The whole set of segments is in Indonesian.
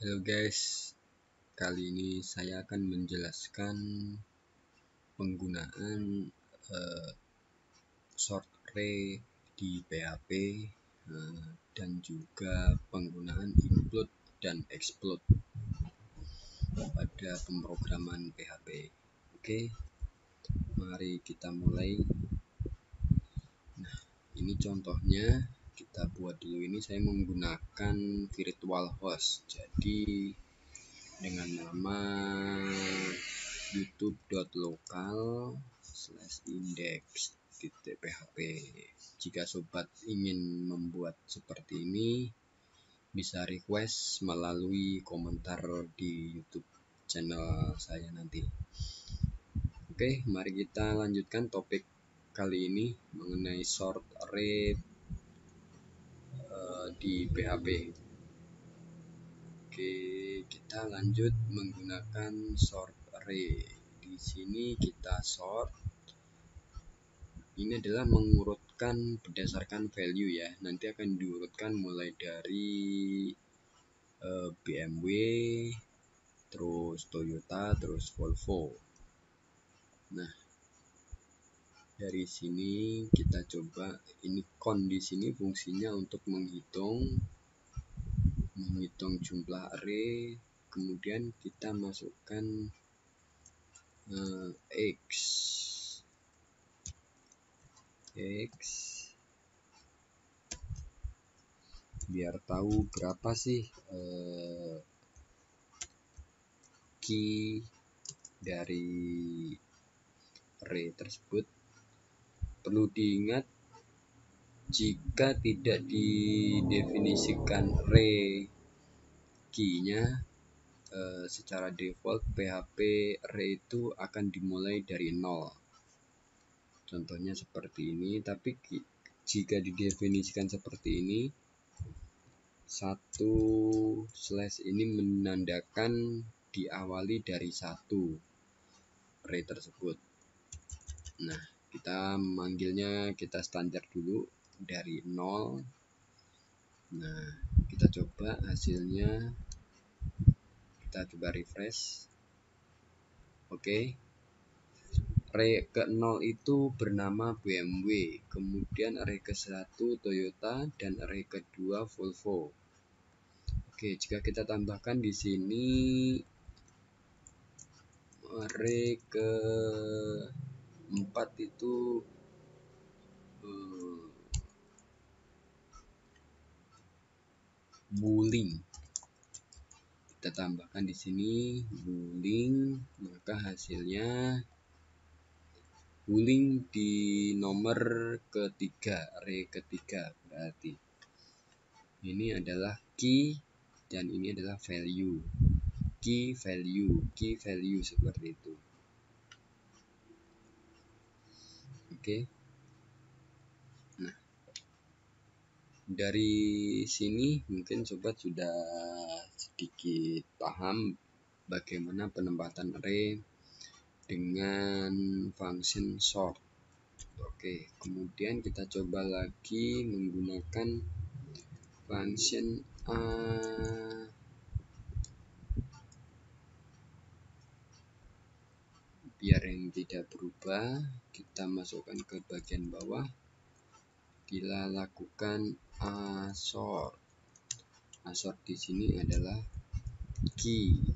Halo guys, kali ini saya akan menjelaskan penggunaan uh, short array di PHP uh, eh, dan juga penggunaan include dan explode pada pemrograman PHP. Oke, mari kita mulai. Nah, ini contohnya kita buat dulu ini saya menggunakan virtual host. Jadi dengan nama youtube.local slash index php. Jika sobat ingin membuat seperti ini bisa request melalui komentar di youtube channel saya nanti. Oke mari kita lanjutkan topik kali ini mengenai short array di PHP. Oke, kita lanjut menggunakan sort array. Di sini kita sort. Ini adalah mengurutkan berdasarkan value ya. Nanti akan diurutkan mulai dari uh, eh, BMW, terus Toyota, terus Volvo. Nah, dari sini kita coba. Ini kondisi ini fungsinya untuk menghitung menghitung jumlah array kemudian kita masukkan uh, x. X. Biar tahu berapa sih uh, key dari array tersebut Perlu diingat jika tidak didefinisikan array key-nya e, secara default PHP array itu akan dimulai dari nol. Contohnya seperti ini, tapi jika didefinisikan seperti ini satu slash ini menandakan diawali dari satu array tersebut. Nah, kita manggilnya kita standar dulu dari 0 nah kita coba hasilnya. Kita coba refresh. Oke. Okay. array ke 0 itu bernama BMW kemudian array ke 1 Toyota dan array kedua Volvo. Oke jika kita tambahkan di sini array ke empat itu uh, bullying. Kita tambahkan di sini bullying maka hasilnya bullying di nomor ketiga array ketiga berarti. Ini adalah key dan ini adalah value. Key value key value seperti itu Oke. Nah, dari sini mungkin sobat sudah sedikit paham bagaimana penempatan array dengan function sort. Oke, kemudian kita coba lagi menggunakan function uh, biar yang tidak berubah kita masukkan ke bagian bawah. Kita lakukan asort asort di sini adalah key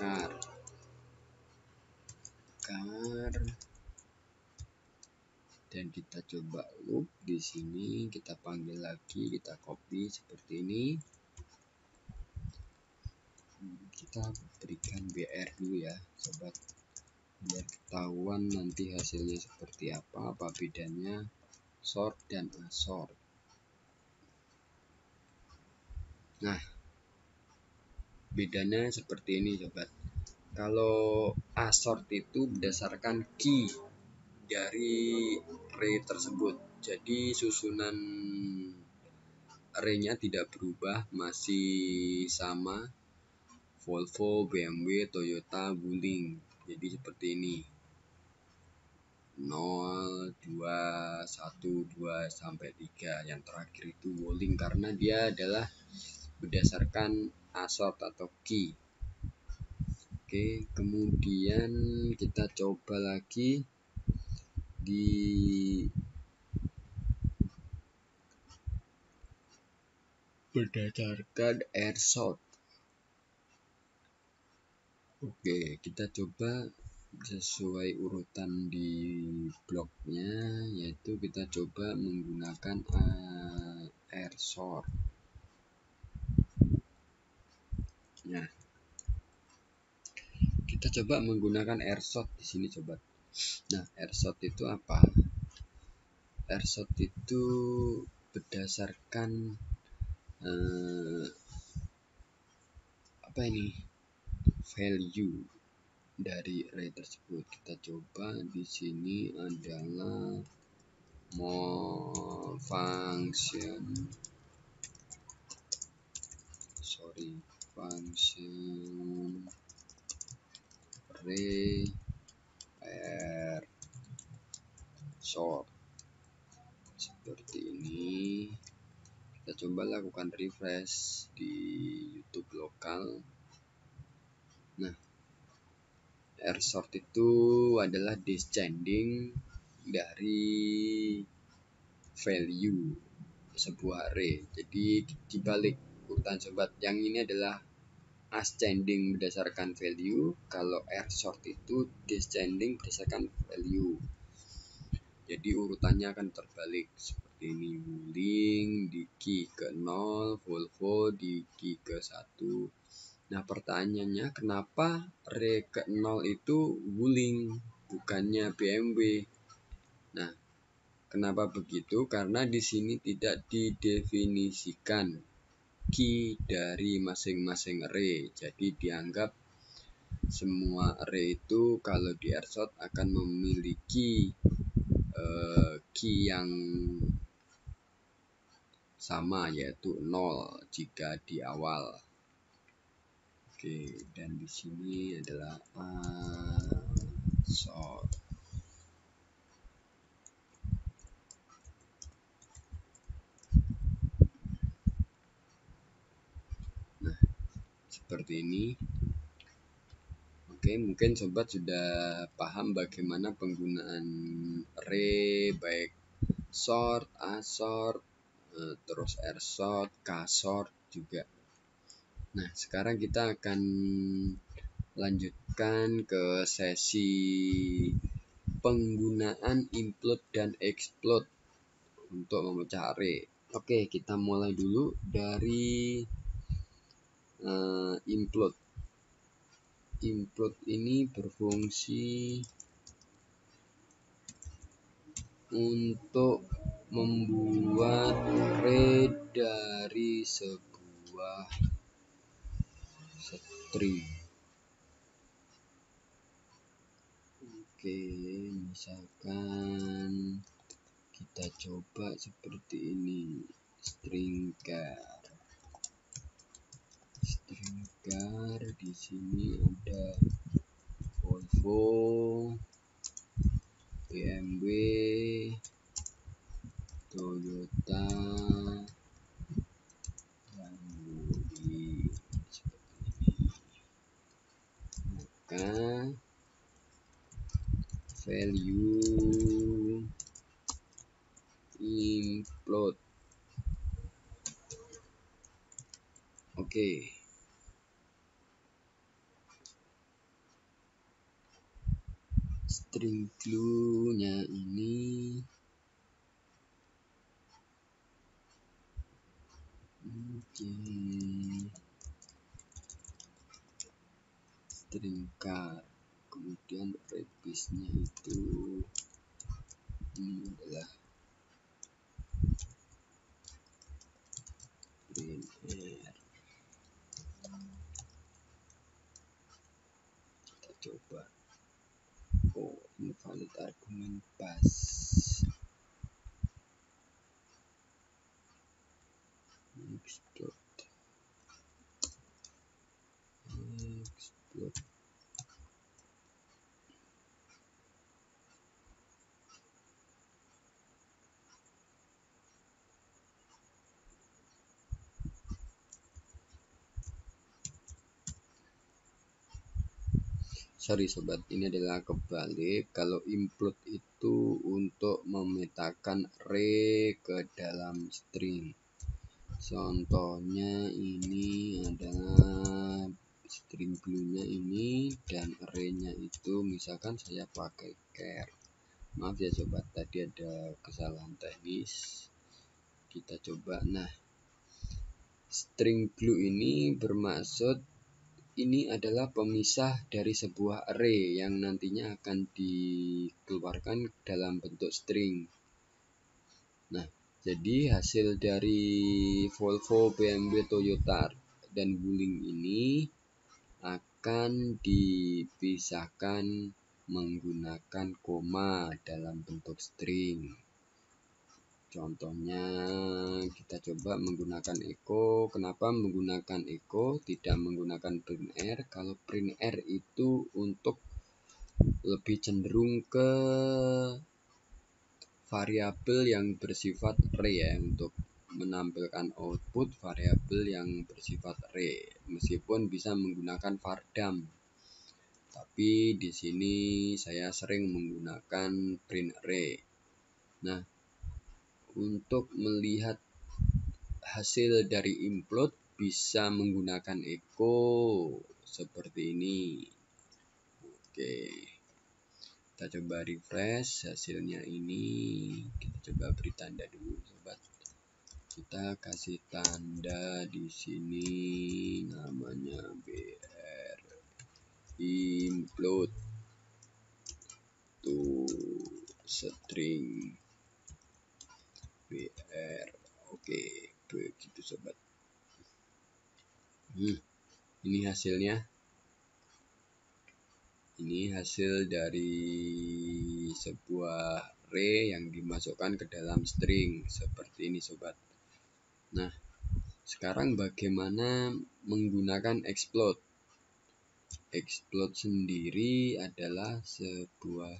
car car dan kita coba loop di sini. Kita panggil lagi kita copy seperti ini. Kita berikan BR dulu ya sobat biar ketahuan nanti hasilnya seperti apa apa bedanya sort dan asort. Nah bedanya seperti ini sobat. Kalau asort itu berdasarkan key dari array tersebut. Jadi susunan arraynya tidak berubah masih sama Volvo, BMW, Toyota, Wuling jadi seperti ini. 0 2 1 2 sampai 3 yang terakhir itu walling karena dia adalah berdasarkan assort atau key oke kemudian kita coba lagi di berdasarkan airsort oke kita coba sesuai urutan di bloknya yaitu kita coba menggunakan uh, air sort nah kita coba menggunakan air sort di sini coba. Nah air sort itu apa? Air sort itu berdasarkan uh, apa ini value dari array tersebut. Kita coba di sini adalah more function. Sorry function array r sort seperti ini. Kita coba lakukan refresh di YouTube lokal nah R sort itu adalah descending dari value sebuah array. Jadi dibalik urutan sobat yang ini adalah ascending berdasarkan value, kalau R sort itu descending berdasarkan value. Jadi urutannya akan terbalik seperti ini wuling key ke 0, Volvo di key ke 1, Nah pertanyaannya kenapa re ke 0 itu Wuling bukannya BMW? Nah kenapa begitu? Karena di sini tidak didefinisikan key dari masing-masing array. Jadi dianggap semua array itu kalau di airsort akan memiliki uh, yang sama yaitu 0 jika di awal. Oke, dan di sini adalah sort. Nah, seperti ini. Oke, mungkin sobat sudah paham bagaimana penggunaan array baik sort, asort, eh, terus r sort, k sort juga Nah, sekarang kita akan lanjutkan ke sesi penggunaan include dan exclude untuk memecah array. Oke, kita mulai dulu dari uh, include. Include ini berfungsi untuk membuat array dari sebuah string oke misalkan kita coba seperti ini. String char string char di sini ada Volvo BMW Toyota maka value implode oke okay. string clue nya ini oke okay. Stringcar kemudian repisnya itu ini adalah air kita coba. Oh invalid argument pas. Explode explode sorry sobat. Ini adalah kebalik. Kalau implode itu untuk memetakan array ke dalam string. Contohnya ini adalah string glue nya ini dan arraynya itu misalkan saya pakai care. Maaf ya sobat. Tadi ada kesalahan teknis. Kita coba. Nah string glue ini bermaksud ini adalah pemisah dari sebuah array yang nantinya akan dikeluarkan dalam bentuk string. Nah, jadi hasil dari Volvo, BMW, Toyota, dan Wuling ini akan dipisahkan menggunakan koma dalam bentuk string. Contohnya kita coba menggunakan echo. Kenapa menggunakan echo tidak menggunakan print r? Kalau print r itu untuk lebih cenderung ke variabel yang bersifat array ya untuk menampilkan output variabel yang bersifat array meskipun bisa menggunakan vardam tapi di sini saya sering menggunakan print array nah untuk melihat hasil dari implode bisa menggunakan echo seperti ini. Oke. Kita coba refresh hasilnya ini. Kita coba beri tanda dulu sobat. Kita kasih tanda di sini namanya br implode to string BR oke begitu sobat. Hmm, ini hasilnya. Ini hasil dari sebuah array yang dimasukkan ke dalam string. Seperti ini sobat. Nah sekarang bagaimana menggunakan explode? Explode sendiri adalah sebuah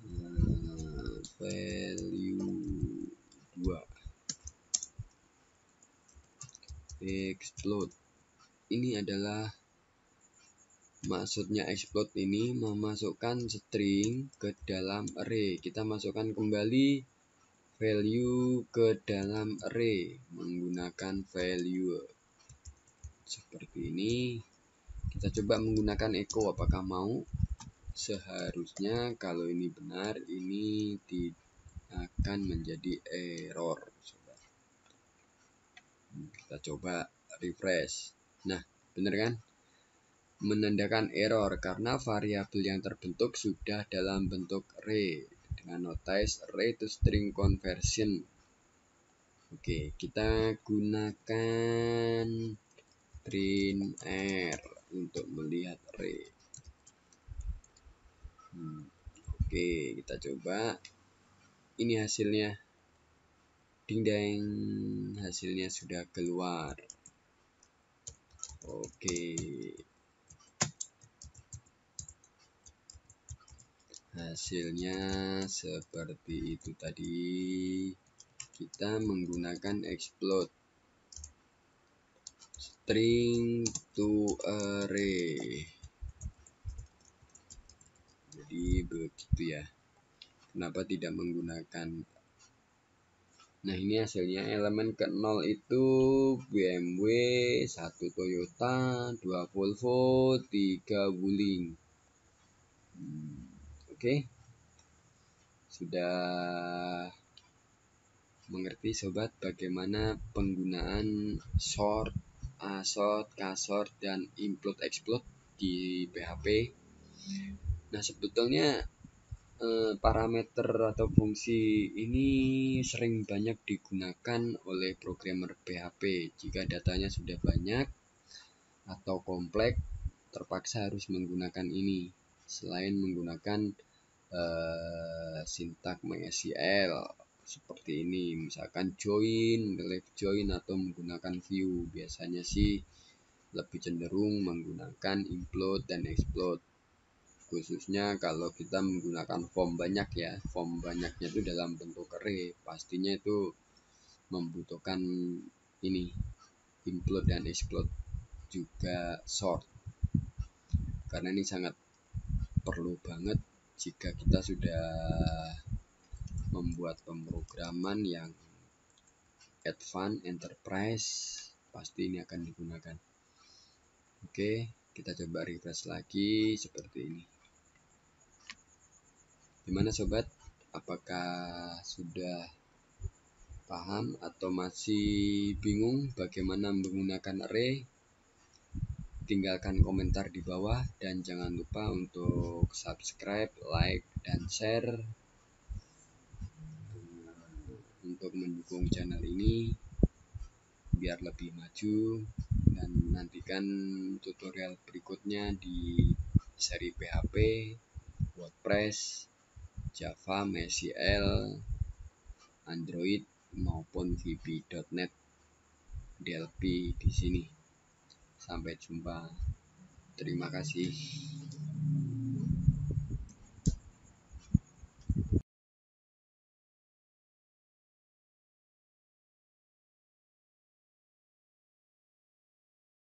uh, value 2 explode. Ini adalah maksudnya explode ini memasukkan string ke dalam array kita masukkan kembali value ke dalam array menggunakan value. Seperti ini. Kita coba menggunakan echo apakah mau? Seharusnya kalau ini benar ini tidak akan menjadi error kita coba refresh. Nah benar kan? Menandakan error karena variabel yang terbentuk sudah dalam bentuk array dengan notice array to string conversion. Oke kita gunakan print r untuk melihat array hmm, oke kita coba ini hasilnya. Ding deng hasilnya sudah keluar. Oke. Hasilnya seperti itu tadi. Kita menggunakan explode. String to array. Jadi begitu ya kenapa tidak menggunakan? Nah ini hasilnya elemen ke 0 itu BMW 1 Toyota 2 Volvo 3 Wuling. Hmm, oke. Okay. sudah mengerti sobat bagaimana penggunaan short, asort, kasort dan implode explode di PHP nah sebetulnya Eh, parameter atau fungsi ini sering banyak digunakan oleh programmer PHP jika datanya sudah banyak atau kompleks terpaksa harus menggunakan ini. Selain menggunakan uh, sintak MySQL seperti ini misalkan join, left join atau menggunakan view. Biasanya sih lebih cenderung menggunakan implode dan explode khususnya kalau kita menggunakan form banyak ya. Form banyaknya itu dalam bentuk array pastinya itu membutuhkan ini implode dan explode juga sort karena ini sangat perlu banget jika kita sudah membuat pemrograman yang advance enterprise pasti ini akan digunakan. Oke kita coba refresh lagi seperti ini gimana sobat? Apakah sudah paham atau masih bingung bagaimana menggunakan array tinggalkan komentar di bawah dan jangan lupa untuk subscribe, like, dan share. Untuk mendukung channel ini biar lebih maju dan nantikan tutorial berikutnya di seri PHP, WordPress, Java, MySQL, Android maupun VB.NET DLP di sini. Sampai jumpa. Terima kasih.